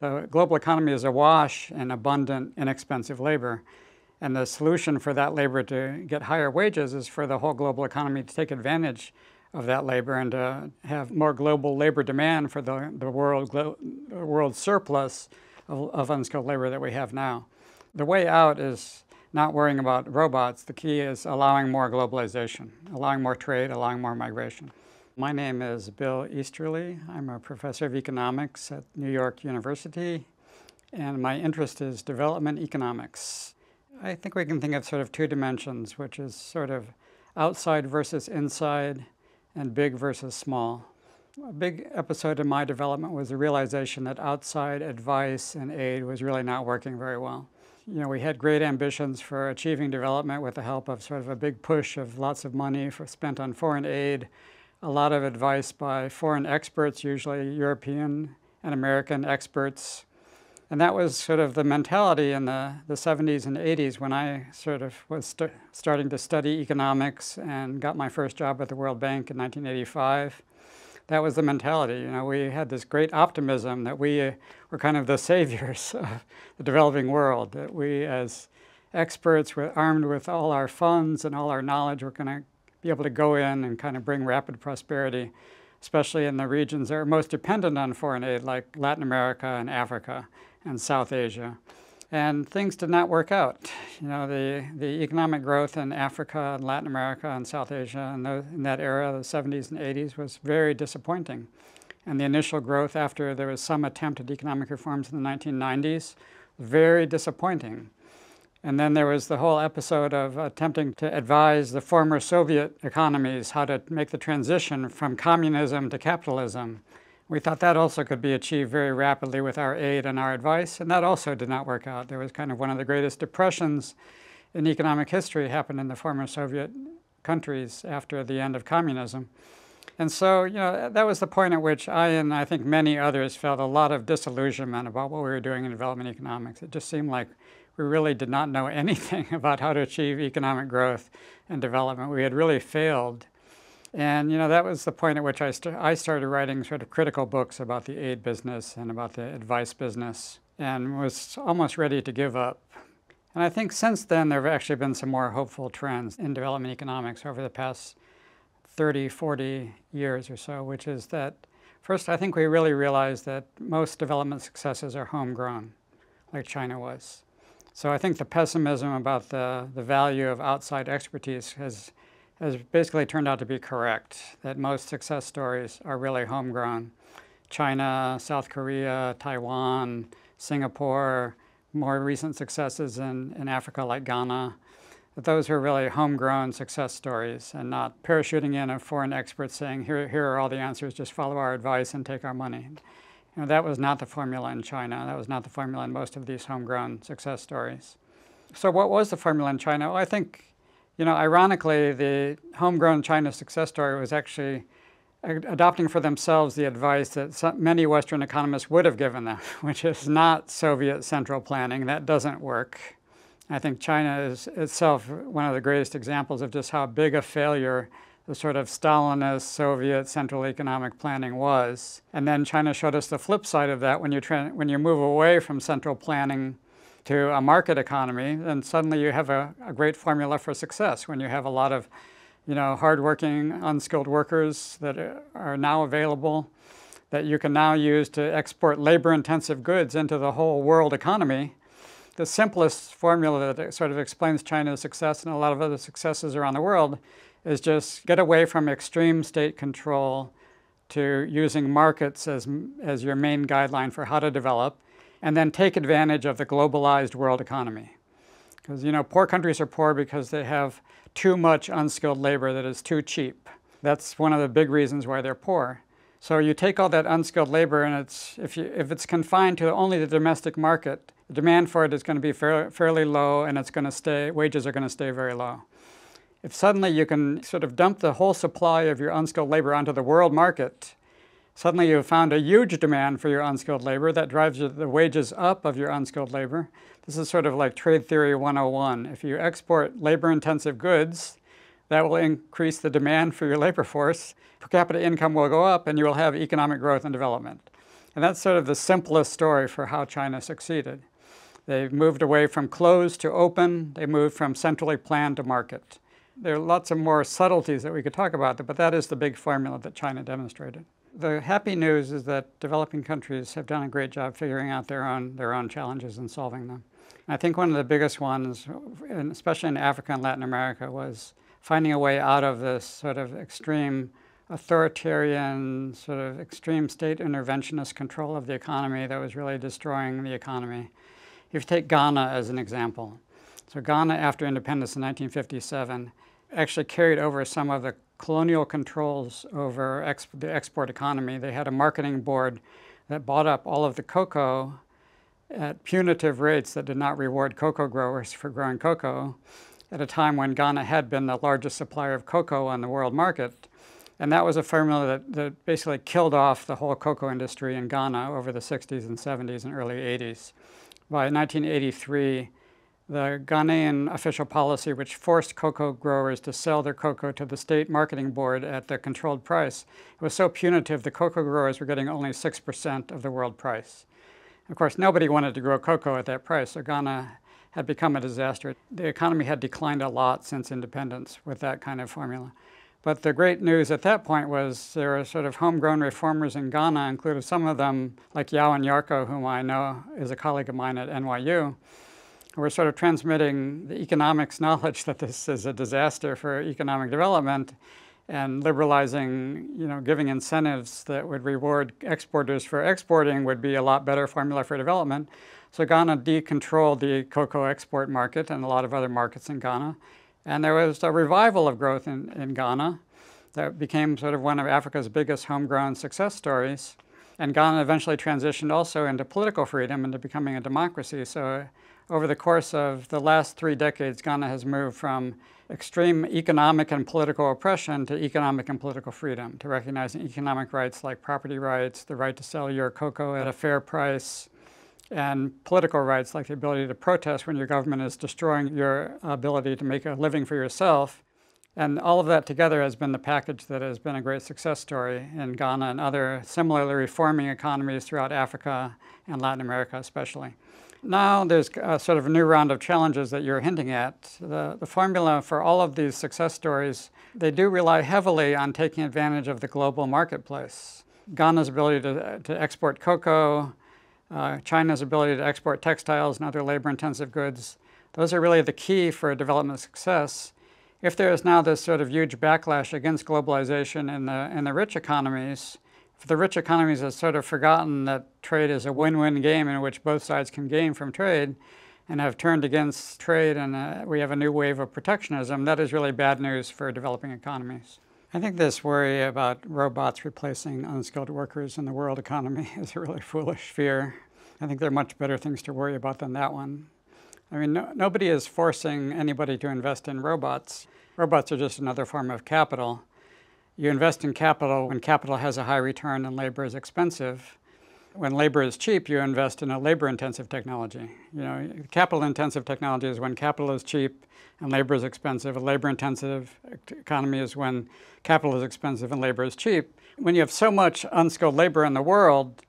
The global economy is awash in abundant, inexpensive labor. And the solution for that labor to get higher wages is for the whole global economy to take advantage of that labor and to have more global labor demand for the, the world, world surplus of, of unskilled labor that we have now. The way out is not worrying about robots. The key is allowing more globalization, allowing more trade, allowing more migration. My name is Bill Easterly. I'm a professor of economics at New York University, and my interest is development economics. I think we can think of sort of two dimensions, which is sort of outside versus inside and big versus small. A big episode in my development was the realization that outside advice and aid was really not working very well. You know, we had great ambitions for achieving development with the help of sort of a big push of lots of money for, spent on foreign aid a lot of advice by foreign experts, usually European and American experts. And that was sort of the mentality in the, the 70s and 80s when I sort of was st starting to study economics and got my first job at the World Bank in 1985. That was the mentality. You know, we had this great optimism that we uh, were kind of the saviors of the developing world, that we as experts were armed with all our funds and all our knowledge were going to be able to go in and kind of bring rapid prosperity, especially in the regions that are most dependent on foreign aid, like Latin America and Africa and South Asia. And things did not work out. You know, the, the economic growth in Africa and Latin America and South Asia in, those, in that era, the 70s and 80s, was very disappointing. And the initial growth after there was some attempt at economic reforms in the 1990s, very disappointing. And then there was the whole episode of attempting to advise the former Soviet economies how to make the transition from communism to capitalism. We thought that also could be achieved very rapidly with our aid and our advice, and that also did not work out. There was kind of one of the greatest depressions in economic history happened in the former Soviet countries after the end of communism. And so, you know, that was the point at which I and I think many others felt a lot of disillusionment about what we were doing in development economics. It just seemed like we really did not know anything about how to achieve economic growth and development. We had really failed. And you know that was the point at which I, st I started writing sort of critical books about the aid business and about the advice business and was almost ready to give up. And I think since then there have actually been some more hopeful trends in development economics over the past 30, 40 years or so, which is that first I think we really realized that most development successes are homegrown, like China was. So I think the pessimism about the, the value of outside expertise has, has basically turned out to be correct, that most success stories are really homegrown. China, South Korea, Taiwan, Singapore, more recent successes in, in Africa like Ghana, that those are really homegrown success stories and not parachuting in a foreign expert saying, here, here are all the answers, just follow our advice and take our money. Know, that was not the formula in China. That was not the formula in most of these homegrown success stories. So what was the formula in China? Well, I think, you know, ironically, the homegrown China success story was actually adopting for themselves the advice that many Western economists would have given them, which is not Soviet central planning. That doesn't work. I think China is itself one of the greatest examples of just how big a failure the sort of Stalinist Soviet central economic planning was. And then China showed us the flip side of that. When you, when you move away from central planning to a market economy, then suddenly you have a, a great formula for success. When you have a lot of you know, hardworking, unskilled workers that are now available that you can now use to export labor-intensive goods into the whole world economy. The simplest formula that sort of explains China's success and a lot of other successes around the world is just get away from extreme state control to using markets as, as your main guideline for how to develop, and then take advantage of the globalized world economy. Because, you know, poor countries are poor because they have too much unskilled labor that is too cheap. That's one of the big reasons why they're poor. So you take all that unskilled labor and it's, if, you, if it's confined to only the domestic market, the demand for it is going to be fair, fairly low and it's going to stay, wages are going to stay very low. If suddenly you can sort of dump the whole supply of your unskilled labor onto the world market, suddenly you've found a huge demand for your unskilled labor that drives the wages up of your unskilled labor. This is sort of like trade theory 101. If you export labor-intensive goods, that will increase the demand for your labor force. Per capita income will go up and you will have economic growth and development. And that's sort of the simplest story for how China succeeded. They moved away from closed to open, they moved from centrally planned to market. There are lots of more subtleties that we could talk about, but that is the big formula that China demonstrated. The happy news is that developing countries have done a great job figuring out their own, their own challenges and solving them. I think one of the biggest ones, especially in Africa and Latin America, was finding a way out of this sort of extreme authoritarian, sort of extreme state interventionist control of the economy that was really destroying the economy. If you take Ghana as an example, so Ghana, after independence in 1957, actually carried over some of the colonial controls over the export economy. They had a marketing board that bought up all of the cocoa at punitive rates that did not reward cocoa growers for growing cocoa at a time when Ghana had been the largest supplier of cocoa on the world market. And that was a formula that, that basically killed off the whole cocoa industry in Ghana over the 60s and 70s and early 80s. By 1983, the Ghanaian official policy, which forced cocoa growers to sell their cocoa to the state marketing board at the controlled price, it was so punitive the cocoa growers were getting only 6% of the world price. Of course, nobody wanted to grow cocoa at that price, so Ghana had become a disaster. The economy had declined a lot since independence with that kind of formula. But the great news at that point was there were sort of homegrown reformers in Ghana, including some of them like Yaw Nyarko, whom I know is a colleague of mine at NYU, were sort of transmitting the economics knowledge that this is a disaster for economic development and liberalizing, you know, giving incentives that would reward exporters for exporting would be a lot better formula for development. So Ghana decontrolled the cocoa export market and a lot of other markets in Ghana. And there was a revival of growth in, in Ghana that became sort of one of Africa's biggest homegrown success stories. And Ghana eventually transitioned also into political freedom, into becoming a democracy. So over the course of the last three decades, Ghana has moved from extreme economic and political oppression to economic and political freedom, to recognizing economic rights like property rights, the right to sell your cocoa at a fair price, and political rights like the ability to protest when your government is destroying your ability to make a living for yourself. And all of that together has been the package that has been a great success story in Ghana and other similarly reforming economies throughout Africa and Latin America especially. Now there's a sort of a new round of challenges that you're hinting at. The, the formula for all of these success stories, they do rely heavily on taking advantage of the global marketplace. Ghana's ability to, to export cocoa, uh, China's ability to export textiles and other labor-intensive goods, those are really the key for development success. If there is now this sort of huge backlash against globalization in the, in the rich economies, the rich economies have sort of forgotten that trade is a win-win game in which both sides can gain from trade and have turned against trade and uh, we have a new wave of protectionism, that is really bad news for developing economies. I think this worry about robots replacing unskilled workers in the world economy is a really foolish fear. I think there are much better things to worry about than that one. I mean, no, nobody is forcing anybody to invest in robots. Robots are just another form of capital. You invest in capital when capital has a high return and labor is expensive. When labor is cheap, you invest in a labor-intensive technology. You know, capital-intensive technology is when capital is cheap and labor is expensive. A labor-intensive economy is when capital is expensive and labor is cheap. When you have so much unskilled labor in the world,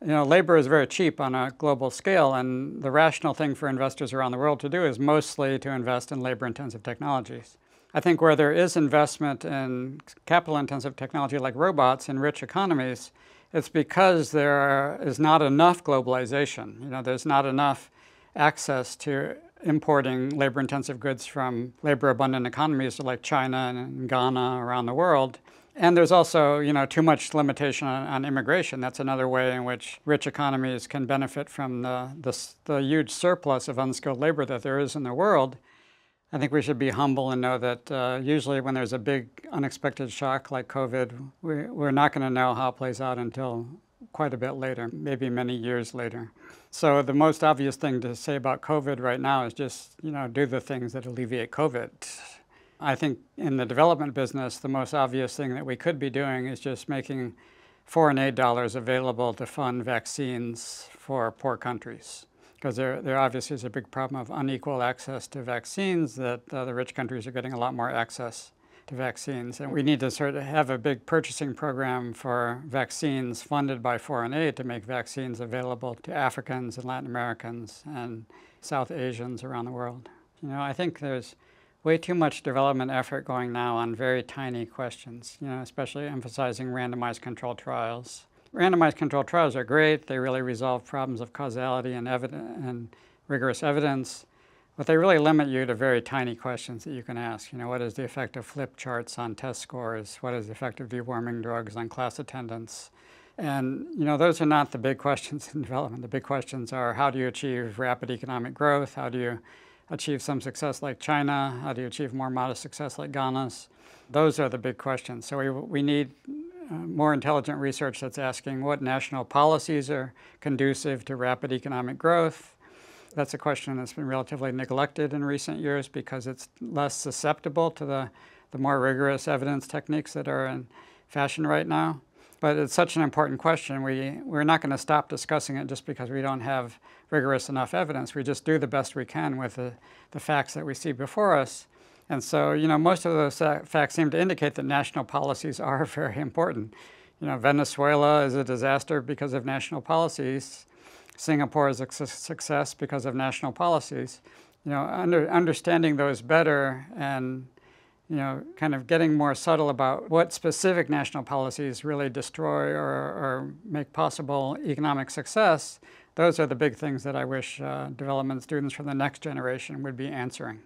you know, labor is very cheap on a global scale, and the rational thing for investors around the world to do is mostly to invest in labor-intensive technologies. I think where there is investment in capital-intensive technology like robots in rich economies, it's because there is not enough globalization. You know, there's not enough access to importing labor-intensive goods from labor-abundant economies like China and Ghana around the world. And there's also, you know, too much limitation on, on, immigration. That's another way in which rich economies can benefit from the, the, the huge surplus of unskilled labor that there is in the world. I think we should be humble and know that uh, usually when there's a big unexpected shock like COVID, we, we're not going to know how it plays out until quite a bit later, maybe many years later. So the most obvious thing to say about COVID right now is just, you know, do the things that alleviate COVID. I think in the development business, the most obvious thing that we could be doing is just making foreign aid dollars available to fund vaccines for poor countries because there, there obviously is a big problem of unequal access to vaccines that uh, the rich countries are getting a lot more access to vaccines. And we need to sort of have a big purchasing program for vaccines funded by foreign aid to make vaccines available to Africans and Latin Americans and South Asians around the world. You know, I think there's way too much development effort going now on very tiny questions, you know, especially emphasizing randomized controlled trials. Randomized controlled trials are great. They really resolve problems of causality and, and rigorous evidence. But they really limit you to very tiny questions that you can ask. You know, what is the effect of flip charts on test scores? What is the effect of deworming drugs on class attendance? And, you know, those are not the big questions in development. The big questions are how do you achieve rapid economic growth? How do you achieve some success like China? How do you achieve more modest success like Ghana's? Those are the big questions. So we, we need more intelligent research that's asking what national policies are conducive to rapid economic growth, that's a question that's been relatively neglected in recent years because it's less susceptible to the, the more rigorous evidence techniques that are in fashion right now. But it's such an important question. We, we're not going to stop discussing it just because we don't have rigorous enough evidence. We just do the best we can with the, the facts that we see before us. And so, you know, most of those facts seem to indicate that national policies are very important. You know, Venezuela is a disaster because of national policies. Singapore is a success because of national policies. You know, under, understanding those better and you know, kind of getting more subtle about what specific national policies really destroy or, or make possible economic success, those are the big things that I wish uh, development students from the next generation would be answering.